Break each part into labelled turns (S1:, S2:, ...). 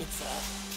S1: itself.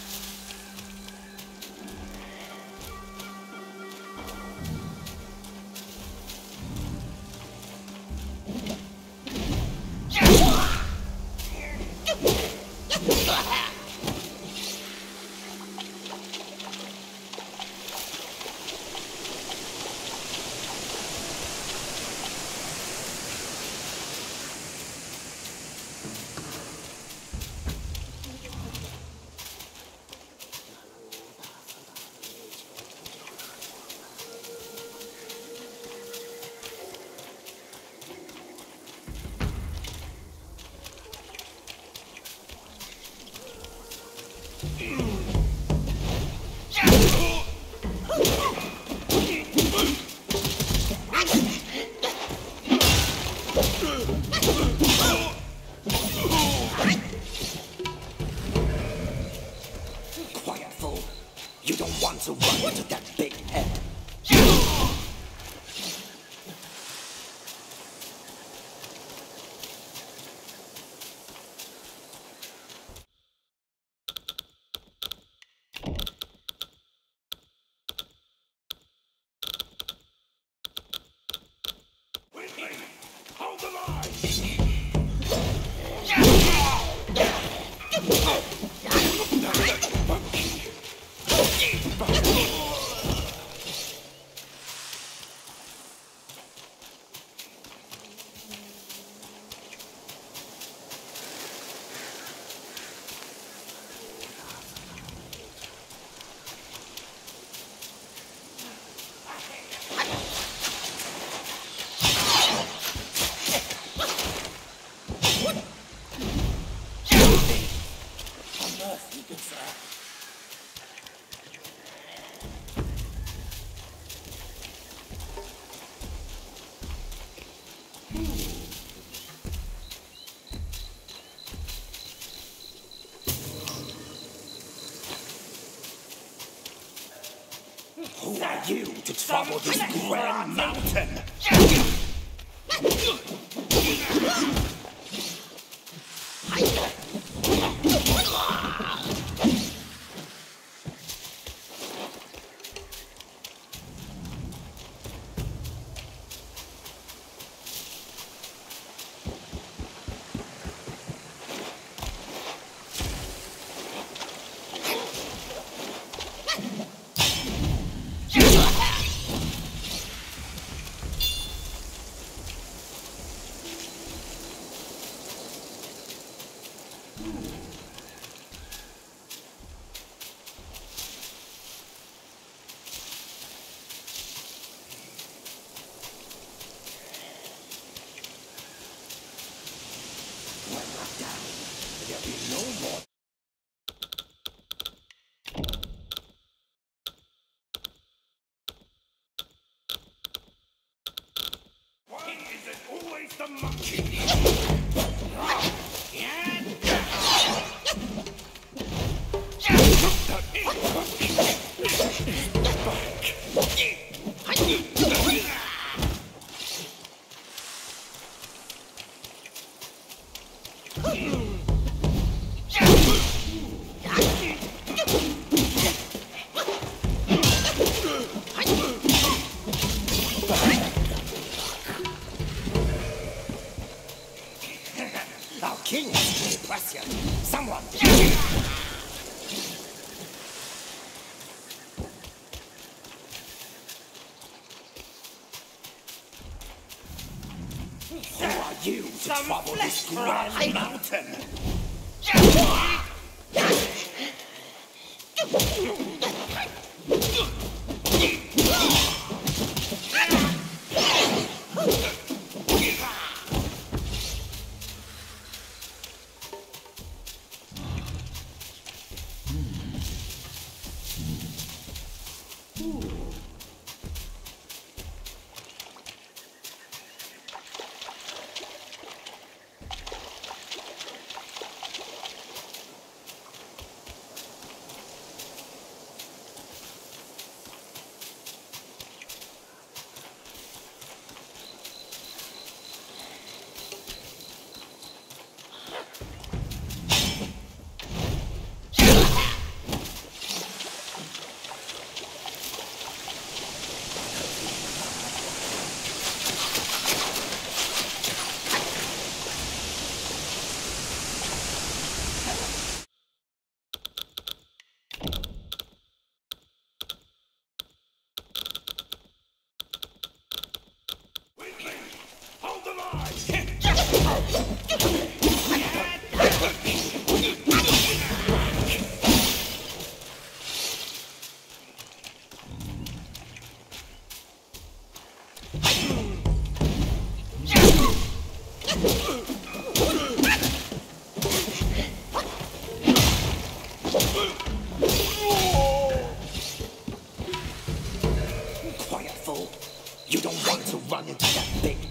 S2: Who are you to travel this grand mountain? Right. You don't want to run into that big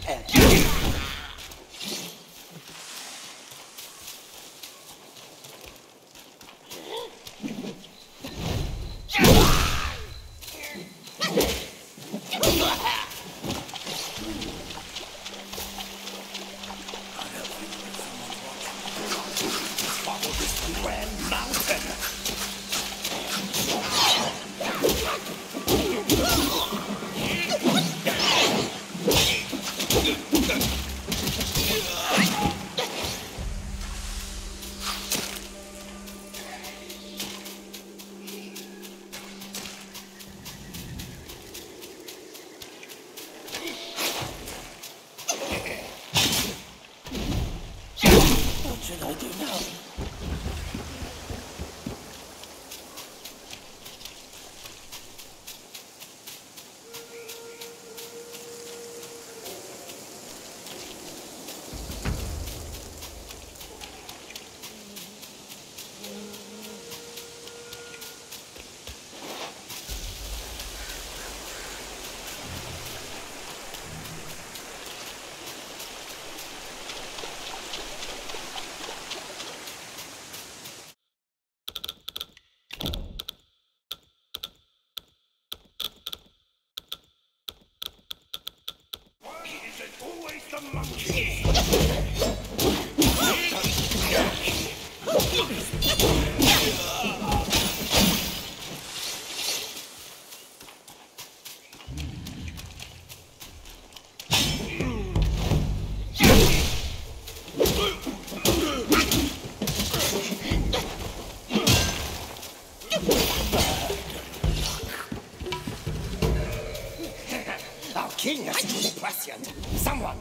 S3: 现在上网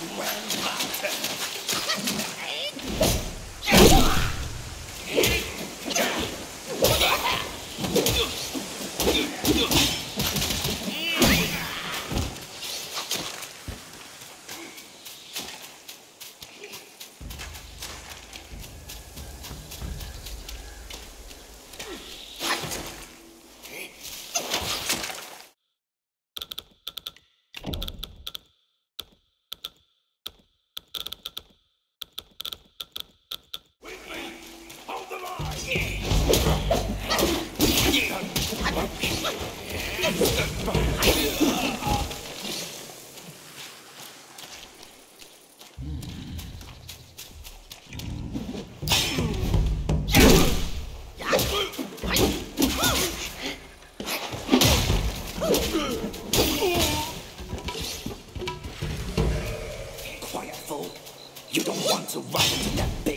S3: Grandpa.
S2: Quiet fool, you don't want to run into that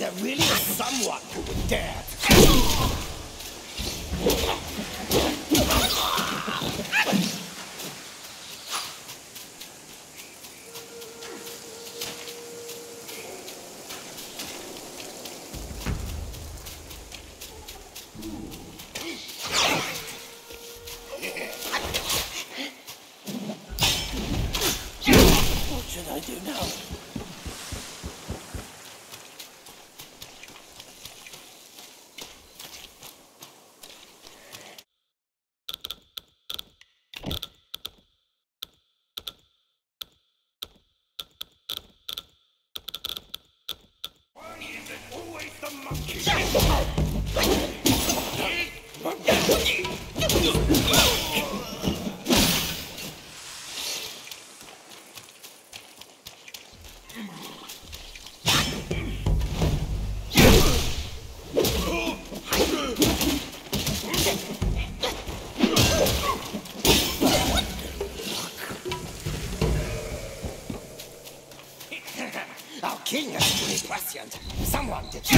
S2: there really is someone who would dare.
S4: 现
S2: 在上网去